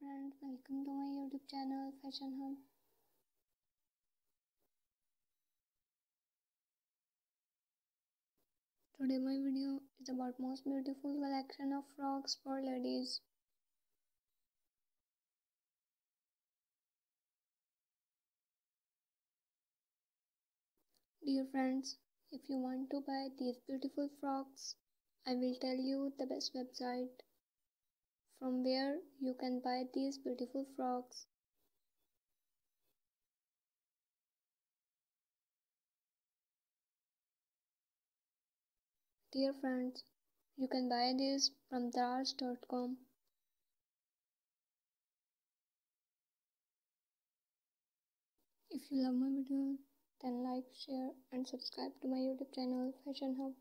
friends, welcome to my YouTube channel Fashion Hub. Today my video is about most beautiful collection of frocks for ladies. Dear friends, if you want to buy these beautiful frocks, I will tell you the best website from where you can buy these beautiful frocks. Dear friends, you can buy this from Daraz.com. If you love my video, then like, share and subscribe to my YouTube channel Fashion Hub.